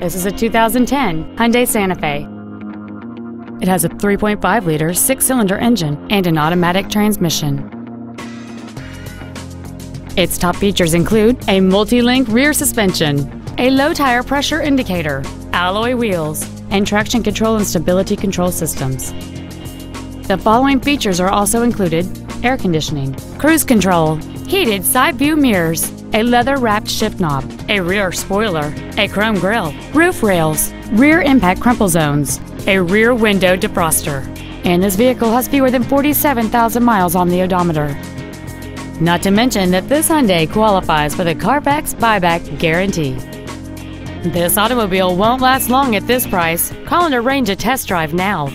This is a 2010 Hyundai Santa Fe. It has a 3.5-liter six-cylinder engine and an automatic transmission. Its top features include a multi-link rear suspension, a low tire pressure indicator, alloy wheels, and traction control and stability control systems. The following features are also included air conditioning, cruise control, heated side view mirrors, a leather-wrapped shift knob, a rear spoiler, a chrome grille, roof rails, rear impact crumple zones, a rear window defroster, and this vehicle has fewer than 47,000 miles on the odometer. Not to mention that this Hyundai qualifies for the Carfax buyback guarantee. This automobile won't last long at this price. Call and arrange a test drive now.